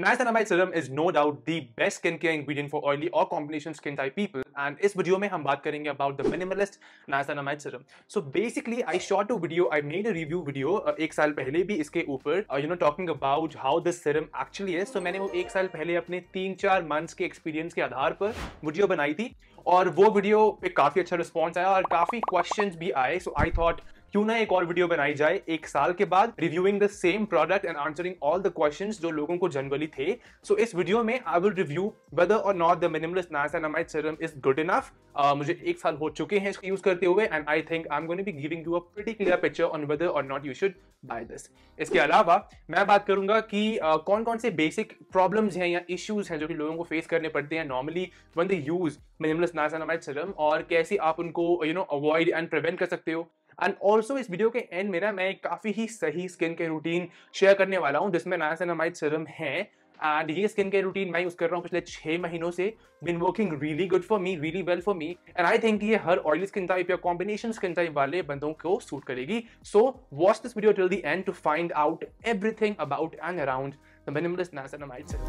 Niacinamide serum is no doubt the best skincare ingredient for oily or combination skin type people and इस video में हम बात करेंगे about the minimalist niacinamide serum. So basically I shot a video, I made a review video uh, एक साल पहले भी इसके ऊपर uh, you know talking about how this serum actually is. So मैंने वो एक साल पहले अपने तीन चार months के experience के आधार पर वीडियो बनाई थी और वो वीडियो पे काफ़ी अच्छा रिस्पॉन्स आया और काफ़ी क्वेश्चंस भी आए सो आई थॉट क्यों ना एक और वीडियो बनाई जाए? एक साल के बाद reviewing the same product and answering all the questions जो लोगों को जनरली थे। सो so, इस वीडियो में आई विल रिव्यू वेदर और not the Minimalist niacinamide serum is good enough मुझे एक साल हो चुके हैं इसको यूज़ करते हुए and I think I am going be giving you a pretty clear picture on whether और not you should buy this इसके अलावा मैं बात करूँगा कि uh, कौन कौन से बेसिक प्रॉब्लम्स हैं या इश्यूज़ हैं जो कि लोगों को फेस करने पड़ते हैं normally when they use Minimalist niacinamide serum और कैसे आप उनको you know avoid and prevent कर सकते हो। एंड ऑल्सो इस वीडियो के एंड में ना मैं काफ़ी ही सही स्किन के रूटीन शेयर करने वाला हूँ, जिसमें नायासिनामाइड सीरम है। एंड ये स्किन केयर रूटीन मैं यूज़ कर रहा हूँ पिछले छह महीनों से। Been working really good for me really well for me and I think ये हर ऑयली स्किन टाइप या कॉम्बिनेशन स्किन टाइप वाले बंदों को सूट करेगी। So watch this video till the end to find out everything about and around the Minimalist niacinamide serum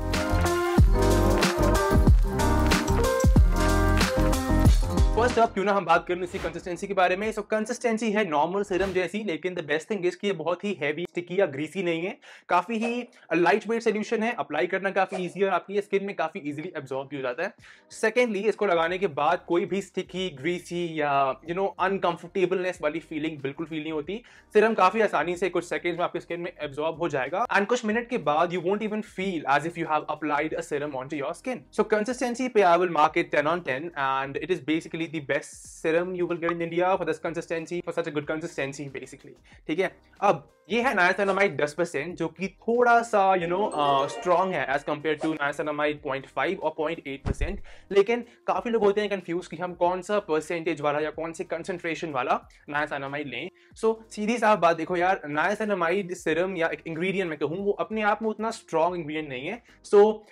first up क्यों ना हम बात करें इसी कंसिस्टेंसी के बारे में? सो so, कंसिस्टेंसी है नॉर्मल सीरम जैसी लेकिन द बेस्ट थिंग इसकी बहुत ही हैवी स्टिकी या ग्रीसी नहीं है। काफ़ी ही लाइट वेट सोल्यूशन है अप्लाई करना काफ़ी ईजी और आपकी स्किन में काफ़ी इजीली एब्जॉर्ब भी हो जाता है। सेकेंडली इसको लगाने के बाद कोई भी स्टिकी ग्रीसी या यू नो अनकंफर्टेबलनेस वाली फीलिंग बिल्कुल फील नहीं होती। सिरम काफ़ी आसानी से कुछ सेकेंड में आपकी स्किन में एब्जॉर्ब हो जाएगा। एंड कुछ मिनट के बाद you won't even feel as if you have applied a serum on to your skin so consistency पे I will mark it 10 on ten and it is basically the best serum you will get in India for this consistency, for such a good consistency basically. ठीक है? अब ये है नायासनामाइड 10 percent जो कि थोड़ा सा यू नो स्ट्रॉन्ग है एज कंपेयर टू नायासनामाइड 0.5 और 0.8 परसेंट लेकिन काफ़ी लोग होते हैं कंफ्यूज कि हम कौन सा परसेंटेज वाला या कौन से कंसेंट्रेशन वाला नायासनामाइड लें। सो so, सीधी साफ़ बात देखो यार नायासनामाइड सिरम या एक इंग्रेडिएंट मैं कहूँ वो अपने आप में उतना स्ट्रॉन्ग इंग्रेडिएंट नहीं है। So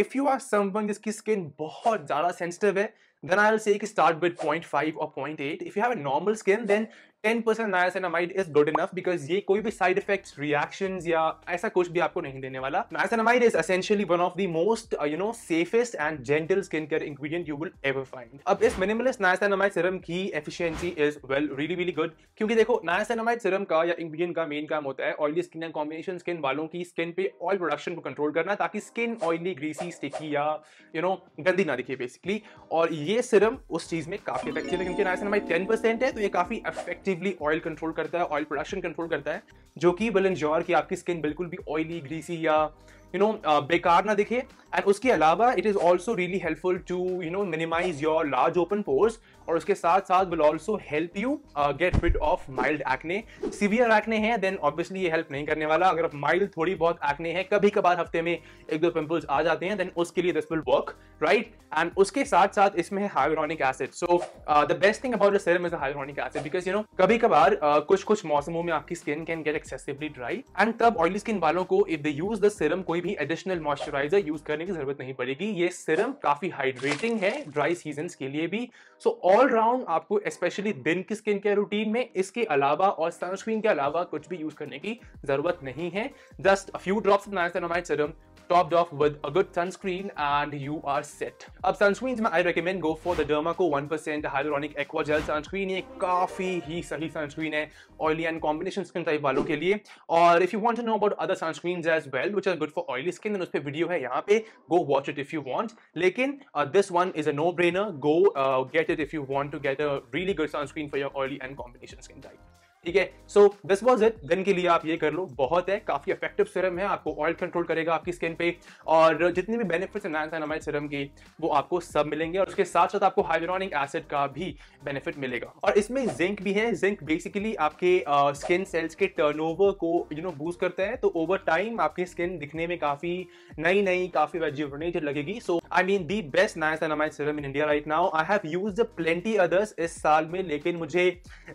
if you are someone जिसकी स्किन बहुत ज़्यादा सेंसिटिव है then I'll say start with 0.5 or 0.8. If you have a normal skin, then 10% niacinamide is good enough because ये कोई भी side effects, reactions या ऐसा कुछ भी आपको नहीं देने वाला. Niacinamide is essentially one of the most uh, you know safest and gentle skincare ingredient you will ever find. अब इस minimalist niacinamide serum की efficiency is well really really good क्योंकि देखो niacinamide serum का या ingredient का main काम होता है oily skin and combination skin वालों की skin पे oil production को control करना ताकि skin oily, greasy, sticky या you know गंदी ना दिखे basically और ये serum उस चीज़ में काफ़ी effective है क्योंकि niacinamide 10% है तो ये काफ़ी effective इफेक्टिवली ऑयल कंट्रोल करता है ऑयल प्रोडक्शन कंट्रोल करता है, जो कि विल इंश्योर कि आपकी स्किन बिल्कुल भी ऑयली ग्रीसी या यू नो बेकार ना दिखे। एंड उसके अलावा it is also really helpful to you know minimize your large open pores और उसके साथ साथ will also help you get rid of mild acne severe acne है देन ऑब्वियसली ये हेल्प नहीं करने वाला। अगर आप माइल्ड थोड़ी बहुत एक्ने है कभी कभार हफ़्ते में एक दो पिंपल्स आ जाते हैं देन उसके लिए this will work right and उसके साथ साथ इसमें है hyaluronic acid so the best thing about the serum is hyaluronic acid because you know कभी कभार uh, कुछ कुछ मौसमों में आपकी skin can get excessively dry and तब ऑयली स्किन वालों को if they use the serum कोई भी एडिशनल मॉइस्चराइजर यूज़ करने की ज़रूरत नहीं पड़ेगी। ये सीरम काफ़ी हाइड्रेटिंग है ड्राई सीज़न के लिए भी। सो ऑल राउंड आपको स्पेशली दिन की स्किन केयर रूटीन में इसके अलावा और सनस्क्रीन के अलावा कुछ भी यूज़ करने की ज़रूरत नहीं है। Just a few drops niacinamide serum topped off with a good sunscreen and you are set. अब sunscreens में I recommend go for the Dermaco 1% hyaluronic aqua gel sunscreen ये काफी ही सही sunscreen है oily and combination skin type वालों के लिए और if you want to know about other sunscreens as well which are good for oily skin then उस पर वीडियो है यहाँ पे go watch it if you want लेकिन uh, this one is a no brainer go uh, get it if you want to get a really good sunscreen for your oily and combination skin type. ठीक है? So this was it दिन के लिए आप ये कर लो. बहुत है. काफ़ी इफ़ेक्टिव सिरम है. आपको ऑयल कंट्रोल करेगा आपकी स्किन पे. और जितने भी बेनिफिट्स हैं नाइनसाइनामाइड सिरम की, वो आपको सब मिलेंगे. और उसके साथ साथ आपको हाइड्रोनिक एसिड का भी बेनिफिट मिलेगा. और इसमें जिंक भी है. जिंक बेसिकली आपके स्किन सेल्स के टर्नओवर को यू नो बूस्ट करता है. तो ओवर टाइम आपकी स्किन दिखने में काफ़ी नई नई काफ़ी वेजिवनेटेड लगेगी. So I mean the best niacinamide serum in India right now I have used plenty others इस साल में, लेकिन मुझे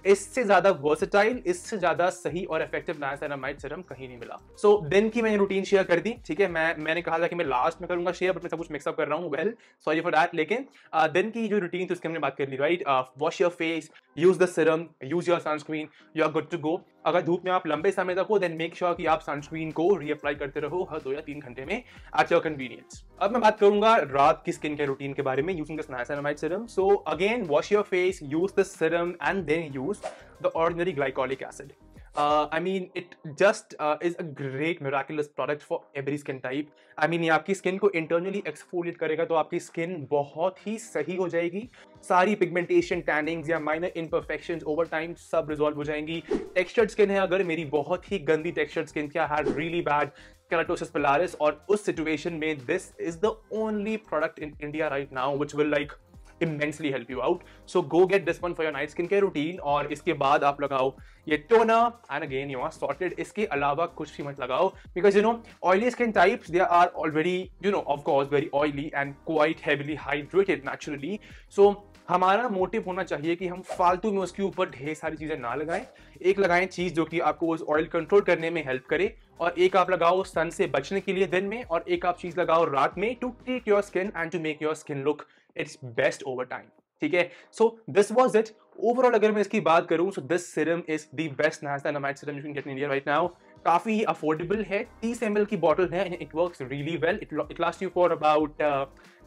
इससे ज़्यादा वर्सेटाइल वर्सेटाइल इससे ज़्यादा सही और इफ़ेक्टिव नायसेनामाइड सिरम कहीं नहीं मिला। सो so, दिन की मैंने रूटीन शेयर कर दी ठीक है? मैं मैंने कहा था कि मैं लास्ट में करूँगा शेयर बट मैं सब कुछ मिक्सअप कर रहा हूँ वेल सॉरी फॉर दैट लेकिन दिन की जो रूटीन थी उसकी हमने बात कर ली right wash your face use the serum use your sunscreen you are good to go अगर धूप में आप लंबे समय तक हो देन मेक श्योर कि आप सनस्क्रीन को रीअप्लाई करते रहो हर दो या तीन घंटे में एट योर कन्वीनियंस अब मैं बात करूँगा रात की स्किन केयर रूटीन के बारे में using this serum so again wash your face use this serum and then use the ordinary glycolic acid mean, it just uh, is a great miraculous product for every skin type. I mean, ये आपकी skin को internally exfoliate करेगा तो आपकी skin बहुत ही सही हो जाएगी सारी पिगमेंटेशन टैनिंग्स या माइनर इम्परफेक्शंस ओवर टाइम सब रिजॉल्व हो जाएँगी टेक्सचर्ड स्किन है अगर मेरी बहुत ही गंदी टेक्सचर्ड स्किन क्या had really bad keratosis pilaris और उस सिचुएशन में this is the only product in India right now which will like immensely help you out. So go get this one for your night skincare routine. और इसके बाद आप लगाओ ये toner. And again you are sorted इसके अलावा कुछ भी मत लगाओ। Because you know oily skin types they are already you know of course very oily and quite heavily hydrated naturally so हमारा मोटिव होना चाहिए कि हम फालतू में उसके ऊपर ढेर सारी चीज़ें ना लगाएँ। एक लगाएँ चीज़ जो कि आपको उस ऑयल कंट्रोल करने में हेल्प करे। और एक आप लगाओ सन से बचने के लिए दिन में। और एक आप चीज़ लगाओ रात में to treat your skin and to make your skin look its best over time ठीक है? So this was it overall अगर मैं इसकी बात करूँ so this serum is the best night serum you can get in India right now काफ़ी affordable है. 30 M की बॉटल है and it work really well it it last you for about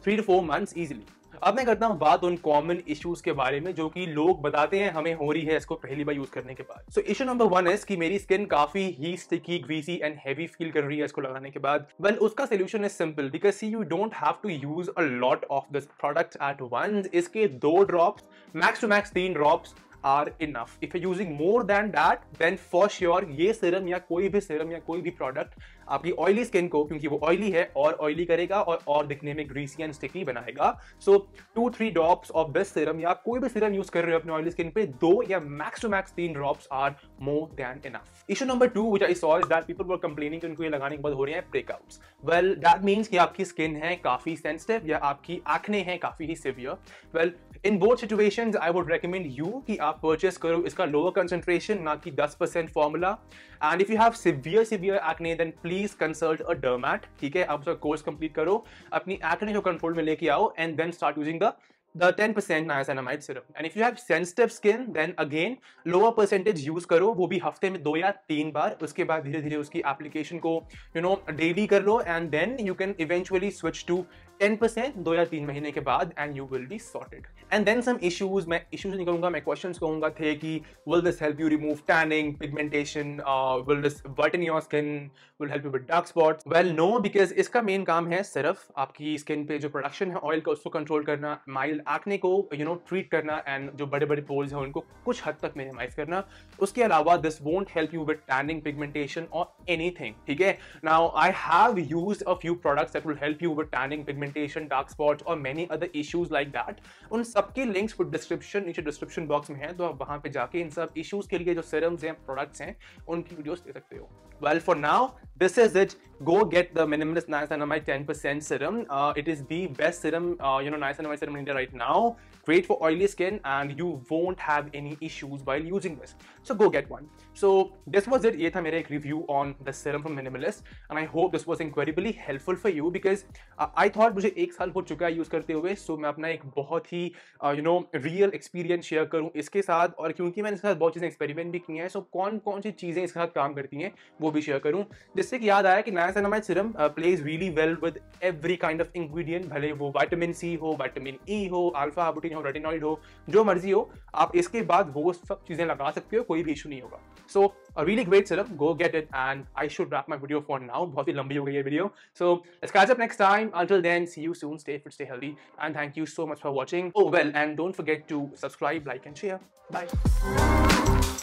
three to four months easily अब मैं करता हूँ बात उन कॉमन इश्यूज़ के बारे में जो कि लोग बताते हैं हमें हो रही है इसको पहली बार यूज़ करने के बाद। So issue number one is कि मेरी स्किन काफ़ी ही sticky greasy and heavy feel कर रही है इसको लगाने के बाद। वेल well, उसका solution is simple because see you don't have to use a lot of this product at one इसके दो ड्रॉप मैक्स टू मैक्स तीन drops are enough if you using more than that then for sure ये serum या कोई भी सिरम या कोई भी प्रोडक्ट आपकी ऑयली स्किन को, क्योंकि वो ऑयली है, और ऑयली करेगा और और दिखने में ग्रीसी एंड स्टिकी बनाएगा। So two three drops of this serum या कोई भी सिरम यूज़ कर रहे हो अपने ऑयली स्किन पे, दो या मैक्स टू मैक्स तीन drops are more than enough issue number two which I saw that people were complaining उनको ये लगाने के बाद हो रहे हैं ब्रेकआउट्स वेल दैट मीन्स कि आपकी स्किन है काफ़ी सेंसिटिव या आपकी एक्ने हैं काफ़ी ही severe well in both situations I would recommend you कि आप परचेस करो इसका लोअर कंसेंट्रेशन ना कि 10% formula and if you have severe severe acne then please consult a derm ठीक है? आप उसका कोर्स कंप्लीट करो, अपनी एक्ने को कंट्रोल में लेके आओ and then start using the the 10% niacinamide serum and if you have sensitive skin, then again, lower percentage use करो, वो भी हफ़्ते में दो या तीन बार. उसके बाद धीरे धीरे उसकी एप्लीकेशन को यू नो डेली कर लो and then you can eventually switch to 10% दो या तीन महीने के बाद and you will be sorted and then some issues मैं इश्यूज़ नहीं कहूँगा मैं क्वेश्चंस कहूँगा, थे कि will this help you remove tanning pigmentation will this brighten your skin will help you with dark spots well no because इसका main काम है सिर्फ़ आपकी स्किन पे जो प्रोडक्शन है ऑयल का उसको कंट्रोल करना माइल्ड एक्ने को यू नो ट्रीट करना एंड जो बड़े बड़े पोल्स हैं उनको कुछ हद तक मिनिमाइज करना. उसके अलावा this won't help you with tanning pigmentation और एनीथिंग ठीक है? Now I have used a few products that will help you with tanning pigmentation dark spot और many other issues like that उन सबके लिंक्स डिस्क्रिप्शन नीचे description box में है तो आप वहाँ पे जाके इन सब इश्यूज़ के लिए जो सीरम्स हैं प्रोडक्ट्स हैं, उनकी वीडियोस दे सकते हो। Well for now this is it go get the minimalist niacinamide 10% serum it is the best serum you know niacinamide serum in India right now great for oily skin and you won't have any issues while using this so go get one so this was it ये था मेरा एक review on the serum from minimalist and I hope this was incredibly helpful for you because uh, I thought मुझे एक साल हो चुका है यूज़ करते हुए so मैं अपना एक बहुत ही you know real experience share करूँ इसके साथ और क्योंकि मैंने इसके साथ बहुत चीज़ें एक्सपेरिमेंट भी की हैं so कौन कौन सी चीज़ें इसके साथ काम करती हैं वो भी शेयर करूँ जिससे कि याद आया कि niacinamide serum plays really well with every kind of ingredient भले वो विटामिन सी हो विटामिन ई हो अल्फ़ा हाइब्रोटीन हो रेटिनॉइड हो जो मर्ज़ी हो आप इसके बाद वो सब चीज़ें लगा सकते हो कोई भी इशू नहीं होगा सो really great serum go get it and i should wrap my video for now बहुत ही लंबी हो गई है video let's catch up next time until then see you soon stay fit stay healthy and thank you so much for watching oh well and don't forget to subscribe like and share bye